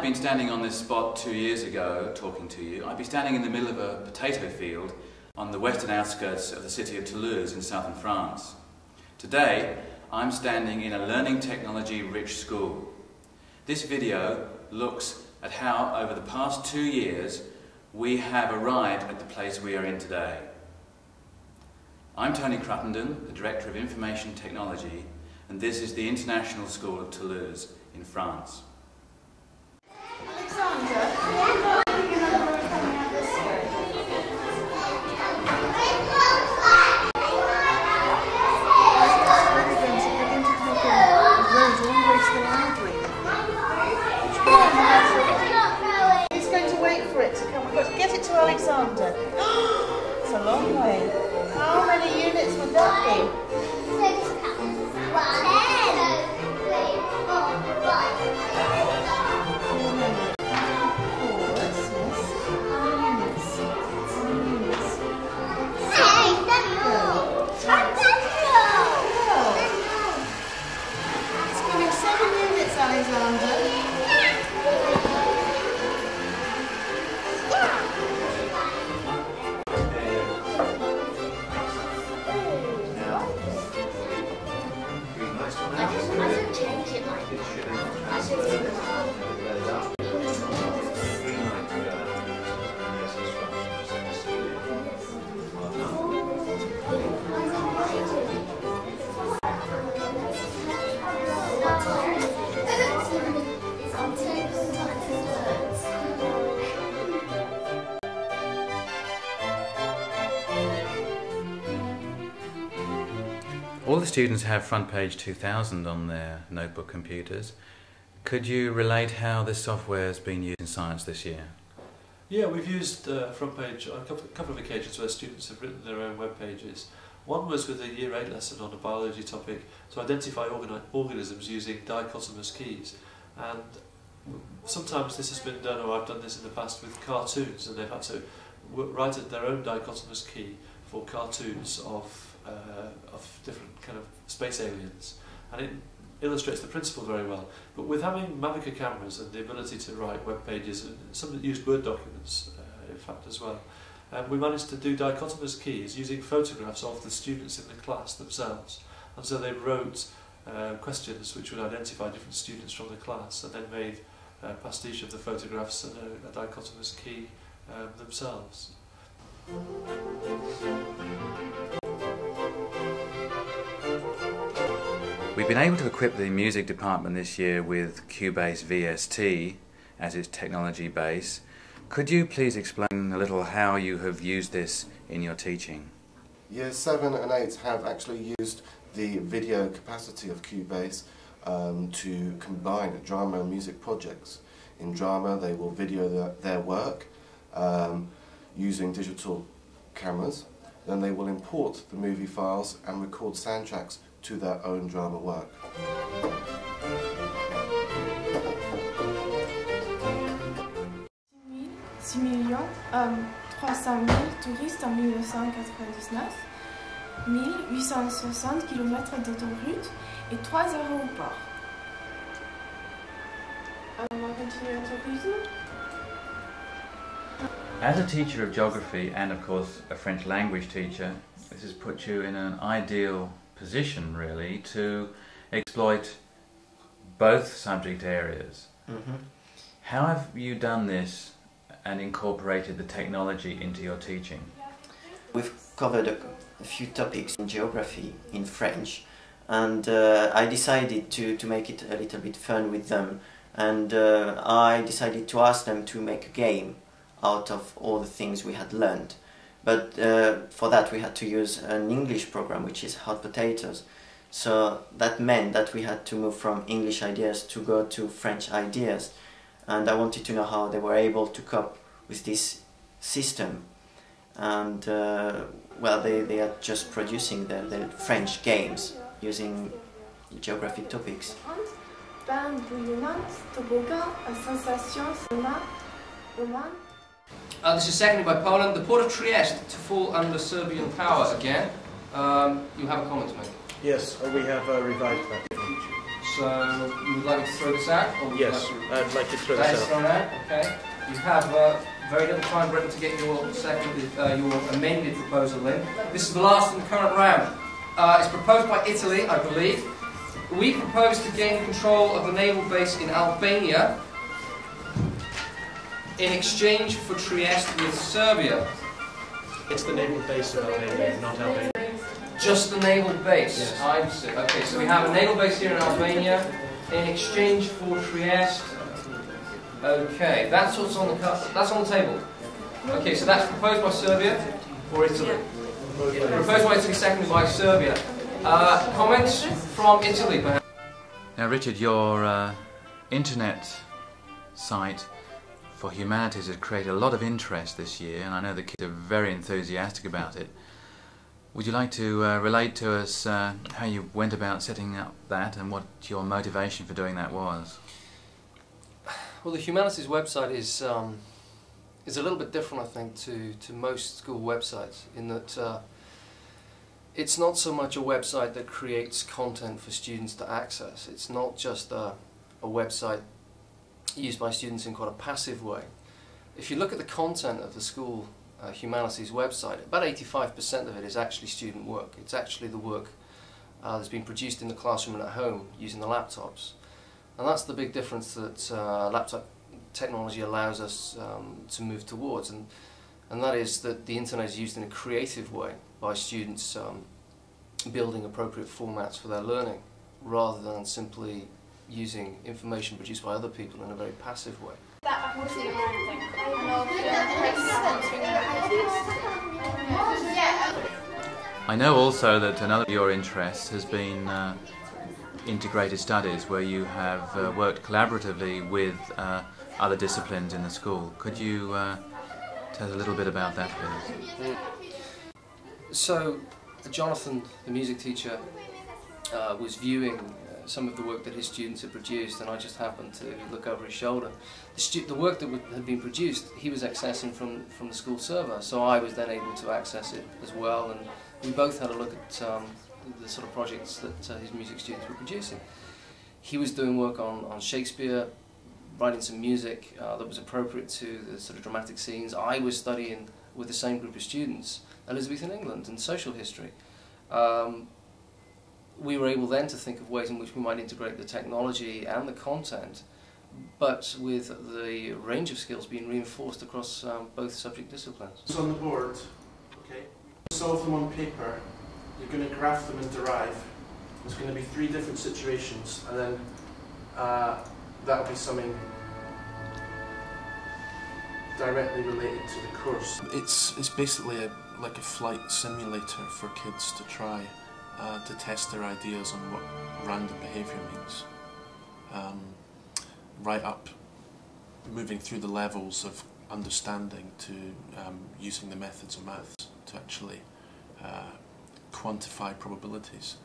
been standing on this spot two years ago talking to you, I'd be standing in the middle of a potato field on the western outskirts of the city of Toulouse in southern France. Today, I'm standing in a learning technology rich school. This video looks at how, over the past two years, we have arrived at the place we are in today. I'm Tony Cruttenden, the Director of Information Technology, and this is the International School of Toulouse in France. 这样 the students have FrontPage 2000 on their notebook computers. Could you relate how this software has been used in science this year? Yeah, we've used uh, FrontPage on a couple, couple of occasions where students have written their own web pages. One was with a year 8 lesson on a biology topic to identify organi organisms using dichotomous keys. And sometimes this has been done, or I've done this in the past with cartoons, and they've had to write their own dichotomous key for cartoons of, uh, of different kind of space aliens. And it illustrates the principle very well. But with having Mavica cameras and the ability to write web pages, and some that used Word documents, uh, in fact, as well, um, we managed to do dichotomous keys using photographs of the students in the class themselves. And so they wrote uh, questions which would identify different students from the class and then made a uh, pastiche of the photographs and a, a dichotomous key um, themselves. We've been able to equip the music department this year with Cubase VST as its technology base. Could you please explain a little how you have used this in your teaching? Years 7 and 8 have actually used the video capacity of Cubase um, to combine drama and music projects. In drama they will video their, their work um, using digital cameras, then they will import the movie files and record soundtracks to their own drama work. 6 millions, euh, 300 000 touristes en 1999, 1860 km d'autoroute et 3 aéroports. On va continuer à tourisme. As a teacher of geography and, of course, a French language teacher, this has put you in an ideal position, really, to exploit both subject areas. How have you done this and incorporated the technology into your teaching? We've covered a, a few topics in geography in French, and uh, I decided to, to make it a little bit fun with them. And uh, I decided to ask them to make a game out of all the things we had learned. But uh, for that, we had to use an English program, which is Hot Potatoes. So that meant that we had to move from English ideas to go to French ideas. And I wanted to know how they were able to cope with this system and uh, well they, they are just producing the, the French games using geography topics. Bouillonnante, toboggan, a sensation, sauna, roman. Uh, this is seconded by Poland. The port of Trieste to fall under Serbian power again. Um, you have a comment to make. Yes, uh, we have uh, revised that. So you would like me to throw this out? Or Yes, like to- I'd like to throw that this is out. thrown out. Okay. You have uh, very little time, Britain, to get your second, uh, your amended proposal in. This is the last in the current round. Uh, it's proposed by Italy, I believe. We propose to gain control of the naval base in Albania in exchange for Trieste with Serbia. It's the naval base of Albania, not Albania. Just the naval base. Yes. I see. Okay, so we have a naval base here in Albania in exchange for Trieste. Okay, that's what's on the that's on the table. Okay, so that's proposed by Serbia or Italy. Proposed by Italy, seconded by Serbia. Uh, comments from Italy, perhaps. Now, Richard, your uh, internet site for humanities has created a lot of interest this year, and I know the kids are very enthusiastic about it. Would you like to uh, relate to us uh, how you went about setting up that and what your motivation for doing that was? Well, the humanities website is um, is a little bit different, I think, to, to most school websites in that uh, it's not so much a website that creates content for students to access. It's not just a, a website used by students in quite a passive way. If you look at the content of the school uh, humanities website, about 85% of it is actually student work. It's actually the work uh, that's been produced in the classroom and at home using the laptops. And that's the big difference that uh, laptop technology allows us um, to move towards, and, and that is that the internet is used in a creative way by students um, building appropriate formats for their learning, rather than simply using information produced by other people in a very passive way. I know also that another of your interests has been uh, integrated studies, where you have uh, worked collaboratively with uh, other disciplines in the school. Could you uh, tell us a little bit about that, please? So, Jonathan, the music teacher, uh, was viewing some of the work that his students had produced, and I just happened to look over his shoulder. The, the work that had been produced, he was accessing from, from the school server, so I was then able to access it as well, and we both had a look at um, the sort of projects that uh, his music students were producing. He was doing work on, on Shakespeare, writing some music uh, that was appropriate to the sort of dramatic scenes. I was studying with the same group of students Elizabethan England and social history. Um, we were able then to think of ways in which we might integrate the technology and the content, but with the range of skills being reinforced across um, both subject disciplines. It's on the board, okay? Solve them on paper. You're going to graph them and derive. There's going to be three different situations, and then uh, that'll be something directly related to the course. It's it's basically a, like a flight simulator for kids to try uh, to test their ideas on what random behaviour means. Um, right up, moving through the levels of understanding to um, using the methods of maths to actually uh, quantify probabilities.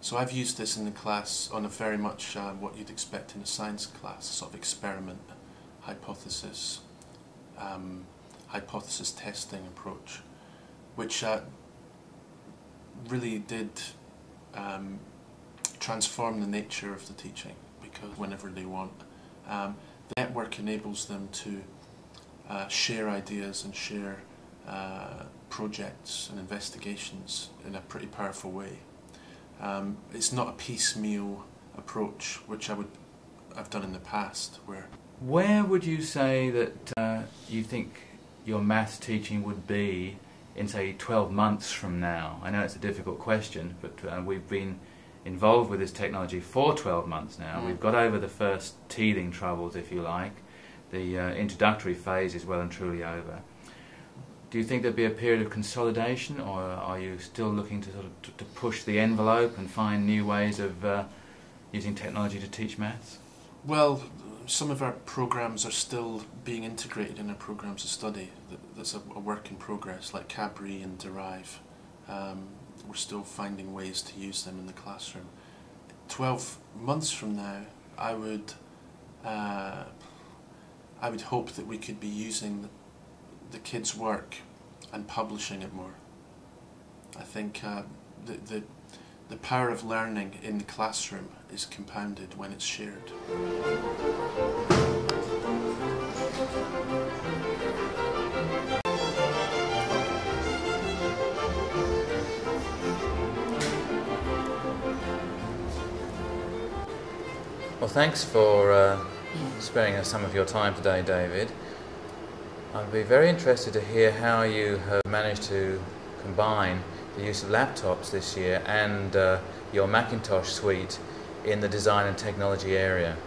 So I've used this in the class on a very much uh, what you'd expect in a science class, sort of experiment, hypothesis, um, hypothesis testing approach, which uh, really did um, transform the nature of the teaching because whenever they want, um, the network enables them to uh, share ideas and share uh, projects and investigations in a pretty powerful way. Um, it's not a piecemeal approach, which I would I've done in the past, where Where would you say that uh, you think your maths teaching would be in, say, 12 months from now? I know it's a difficult question, but uh, we've been involved with this technology for 12 months now. Mm. We've got over the first teething troubles, if you like. The uh, introductory phase is well and truly over. Do you think there'd be a period of consolidation, or are you still looking to sort of to, to push the envelope and find new ways of uh, using technology to teach maths? Well, some of our programs are still being integrated in our programs of study. That's a, work in progress, like Cabri and Derive. Um, we're still finding ways to use them in the classroom. Twelve months from now, I would, uh, I would hope that we could be using the, the kids' work and publishing it more. I think uh, the, the the power of learning in the classroom is compounded when it's shared. Well, thanks for uh, sparing us some of your time today, David. I'd be very interested to hear how you have managed to combine the use of laptops this year and uh, your Macintosh suite in the design and technology area.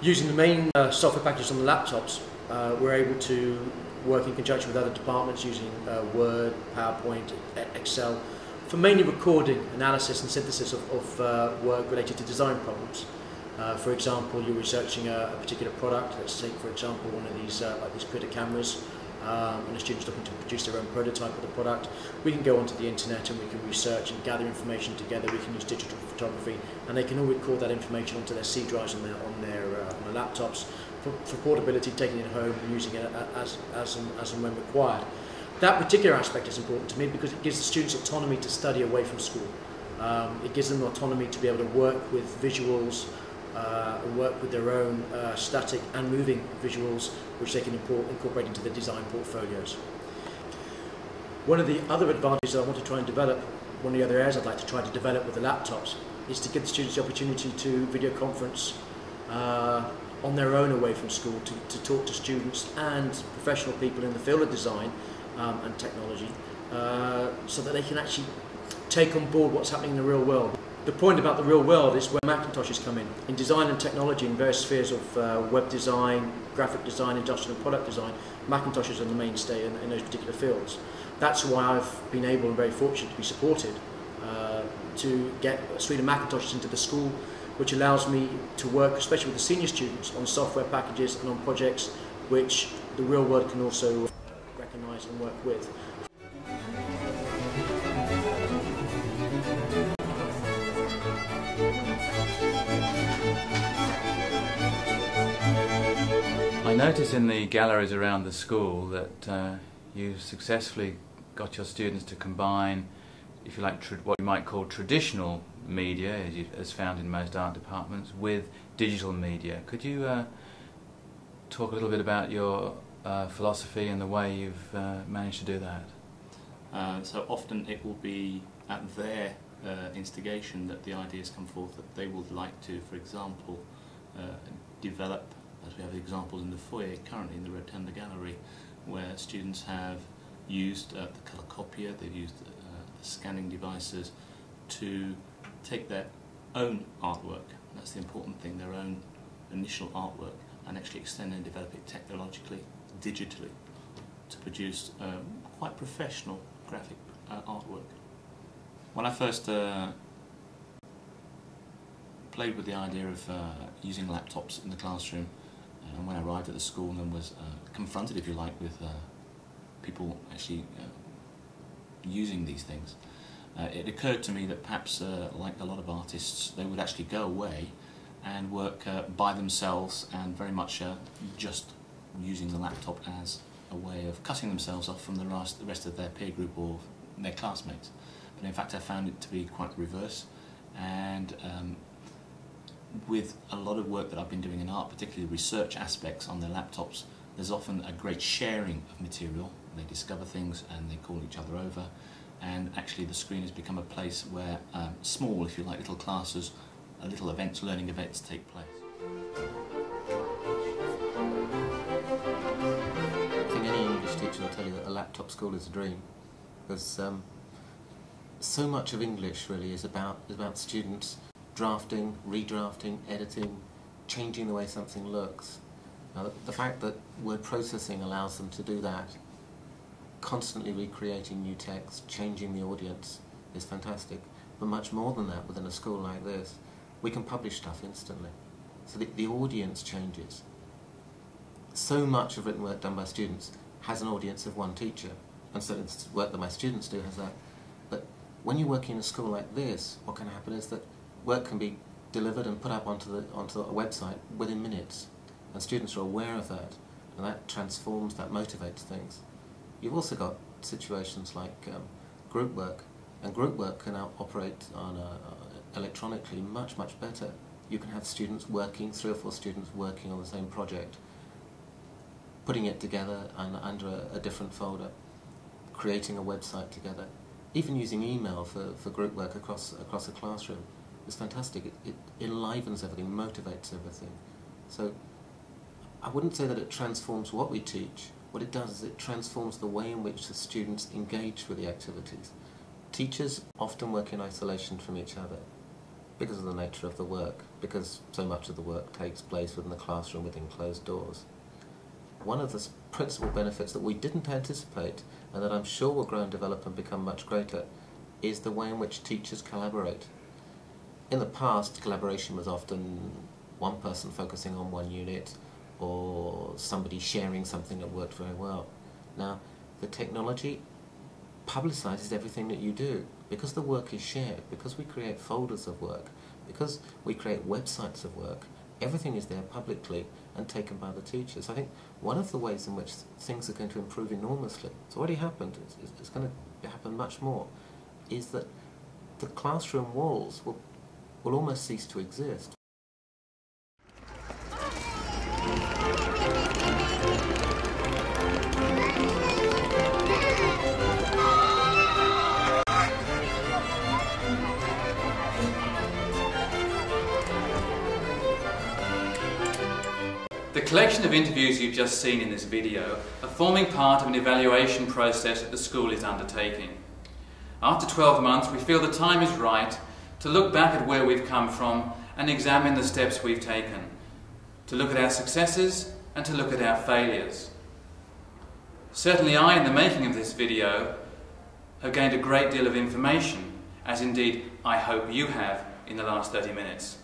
Using the main uh, software packages on the laptops, uh, we're able to work in conjunction with other departments using uh, Word, PowerPoint, Excel, for mainly recording, analysis and synthesis of, of uh, work related to design problems. Uh, for example, you're researching a, a particular product, let's take for example one of these, uh, like these critter cameras, um, and a student's looking to produce their own prototype of the product. We can go onto the internet and we can research and gather information together. We can use digital photography, and they can all record that information onto their C drives on their on their uh, on their laptops for, for portability, taking it home and using it as as and, as and when required. That particular aspect is important to me because it gives the students autonomy to study away from school. Um, it gives them autonomy to be able to work with visuals, uh, work with their own uh, static and moving visuals, which they can incorporate into their design portfolios. One of the other advantages I want to try and develop, one of the other areas I'd like to try to develop with the laptops, is to give the students the opportunity to video conference uh, on their own away from school to, to talk to students and professional people in the field of design um, and technology uh, so that they can actually take on board what's happening in the real world. The point about the real world is where Macintoshes come in. In design and technology, in various spheres of uh, web design, graphic design, industrial product design, Macintoshes are the mainstay in, in those particular fields. That's why I've been able and very fortunate to be supported uh, to get a suite of Macintoshes into the school, which allows me to work, especially with the senior students, on software packages and on projects which the real world can also recognise and work with. I notice in the galleries around the school that uh, you've successfully got your students to combine, if you like, what you might call traditional media, as, you, as found in most art departments, with digital media. Could you uh, talk a little bit about your uh, philosophy and the way you've uh, managed to do that? Uh, so often it will be at their uh, instigation that the ideas come forth that they would like to, for example, uh, develop, as we have examples in the foyer currently in the Rotunda Gallery, where students have used uh, the colour copier, they've used the scanning devices to take their own artwork, that's the important thing, their own initial artwork, and actually extend and develop it technologically, digitally, to produce um, quite professional graphic uh, artwork. When I first uh, played with the idea of uh, using laptops in the classroom, uh, and when I arrived at the school and was uh, confronted, if you like, with uh, people actually using these things, it occurred to me that perhaps, like a lot of artists, they would actually go away and work by themselves and very much just using the laptop as a way of cutting themselves off from the rest, of their peer group or their classmates. But in fact, I found it to be quite the reverse. And um, with a lot of work that I've been doing in art, particularly research aspects on their laptops, there's often a great sharing of material. They discover things and they call each other over. And actually, the screen has become a place where um, small, if you like, little classes, uh, little events, learning events take place. Tell you that a laptop school is a dream, because um, so much of English really is about is about students drafting, redrafting, editing, changing the way something looks. Now, the, fact that word processing allows them to do that, constantly recreating new text, changing the audience, is fantastic. But much more than that, within a school like this, we can publish stuff instantly. So the, the audience changes. So much of written work done by students has an audience of one teacher, and so the work that my students do has that. But when you work in a school like this, what can happen is that work can be delivered and put up onto the onto a website within minutes, and students are aware of that, and that transforms, that motivates things. You've also got situations like um, group work, And group work can now operate on a, electronically much, much better. You can have students working, three or four students working on the same project, putting it together and under a, a different folder, creating a website together, even using email for, for group work across, across a classroom is fantastic. It, it enlivens everything, motivates everything. So I wouldn't say that it transforms what we teach. What it does is it transforms the way in which the students engage with the activities. Teachers often work in isolation from each other because of the nature of the work, because so much of the work takes place within the classroom within closed doors. One of the principal benefits that we didn't anticipate and that I'm sure will grow and develop and become much greater is the way in which teachers collaborate. In the past, collaboration was often one person focusing on one unit or somebody sharing something that worked very well. Now, the technology publicizes everything that you do because the work is shared, because we create folders of work, because we create websites of work, everything is there publicly and taken by the teachers. I think one of the ways in which things are going to improve enormously, it's already happened, it's, it's going to happen much more, is that the classroom walls will, will almost cease to exist. The collection of interviews you've just seen in this video are forming part of an evaluation process that the school is undertaking. After 12 months, we feel the time is right to look back at where we've come from and examine the steps we've taken, to look at our successes and to look at our failures. Certainly I, in the making of this video, have gained a great deal of information, as indeed I hope you have in the last 30 minutes.